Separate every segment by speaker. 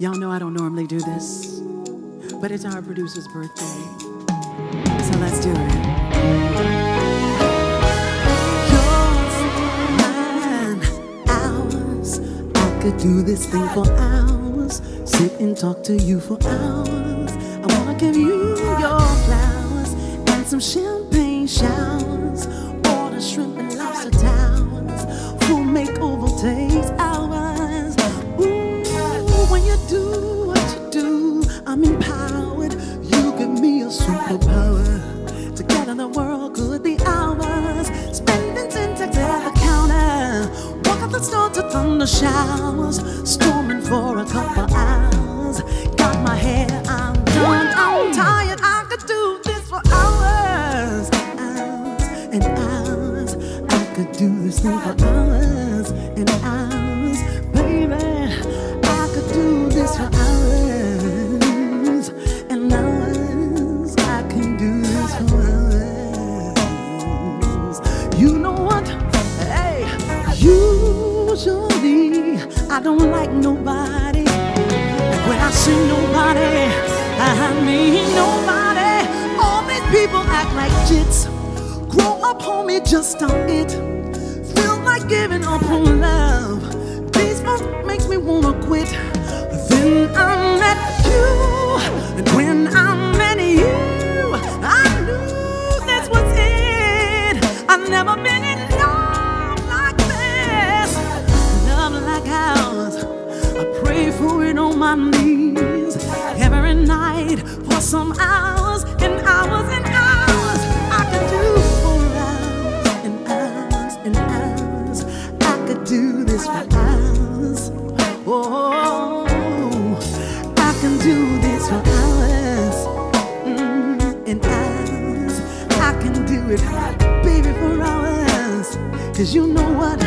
Speaker 1: Y'all know I don't normally do this, but it's our producer's birthday. So let's do it. Could do this thing for hours. Sit and talk to you for hours. I wanna give you your flowers and some champagne showers. Water shrimp do what you do, I'm empowered. You give me a superpower. Together the world could be ours. Spending syntax at the counter. Walk up the store to thunder showers. Storming for a couple hours. Got my hair, I'm. I'm tired. I could do this for hours. Hours and hours. I could do this thing for hours and hours. Baby, I don't like nobody. When I see nobody, I mean nobody. All these people act like jits. Grow up, homie, just stop it. Feel like giving up on love. These folks make me wanna quit. It on my knees every night for some hours and hours and hours. I could do for hours and hours and hours. I could do this for hours. Oh, I can do this for hours mm, and hours. I can do it, baby, for hours. Cause you know what?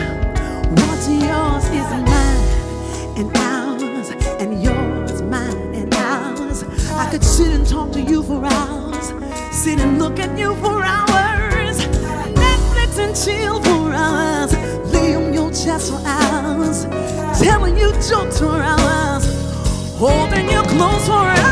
Speaker 1: What's yours is mine and sit and look at you for hours, Netflix and chill for hours, lay on your chest for hours, telling you jokes for hours, holding you close for hours.